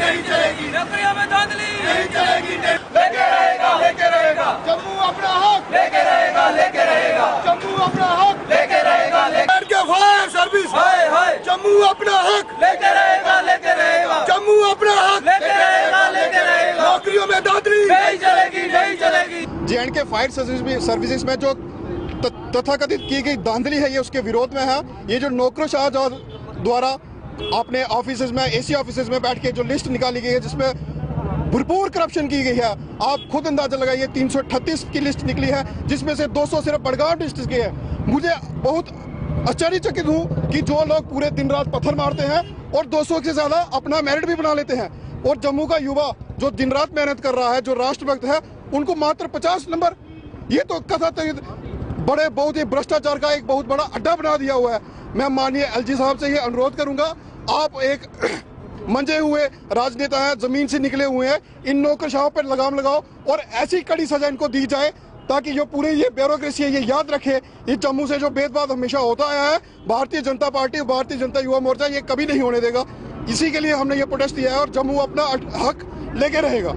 नहीं चलेगी। नौकरियों में धांधली नहीं चलेगी। लेके रहेगा लेके रहेगा। जम्मू अपना हक। लेके रहेगा लेके रहेगा। जम्मू अपना हक। लेके रहेगा लेके के फायर सर्विस हाय हाय। जम्मू अपना हक। लेके रहेगा लेके रहेगा। जम्मू अपना हक। लेके रहेगा लेके रहेगा। नौकरियों में दादरी नहीं चलेगी नहीं चलेगी। J and K fire service services में जो तथाकथित की गई धांधली है ये उसके विरोध में है। ये जो नौकरशाह जो द्वारा अपने ऑफ़िस में एसी ऑफ़िस में बैठ के जो लिस्ट निकाली गई है, जिसमें भरपूर करप्शन की गई है, आप खुद अंदाज़ा लगाइए, तीन की लिस्ट निकली है, जिसमें से 200 सिर्फ़ बड़गांव डिस्ट्रिक्ट की है। मुझे बहुत आश्चर्यचकित हूँ कि जो लोग पूरे दिन रात पत्थर मारते हैं और 200 से ज़्यादा अपना मेरिट भी बना लेते हैं। और जम्मू का युवा जो दिन रात मेहनत कर रहा है, जो राष्ट्रभक्त है, उनको मात्र 50 नंबर। ये तो कथा बड़े बहुत ही भ्रष्टाचार का एक बहुत बड़ा अड्डा बना दिया हुआ है। मैं माननीय एलजी साहब से ये अनुरोध करूँगा आप एक मंजे हुए राजनेता हैं ज़मीन से निकले हुए हैं इन नौकरशाहों पर लगाम लगाओ और ऐसी कड़ी सजा इनको दी जाए ताकि जो पूरे ये ब्यूरोक्रेसी है ये याद रखे। ये जम्मू से जो भेदभाव हमेशा होता आया है भारतीय जनता पार्टी भारतीय जनता युवा मोर्चा ये कभी नहीं होने देगा। इसी के लिए हमने ये प्रोटेस्ट दिया है और जम्मू अपना हक लेके रहेगा।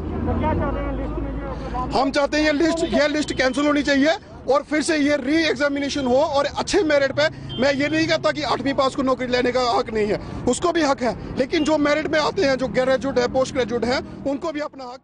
हम चाहते हैं ये लिस्ट ये लिस्ट कैंसिल होनी चाहिए और फिर से ये री एग्जामिनेशन हो और अच्छे मेरिट पे मैं ये नहीं कहता कि आठवीं पास को नौकरी लेने का हक नहीं है उसको भी हक है लेकिन जो मेरिट में आते हैं जो ग्रेजुएट है पोस्ट ग्रेजुएट है उनको भी अपना हक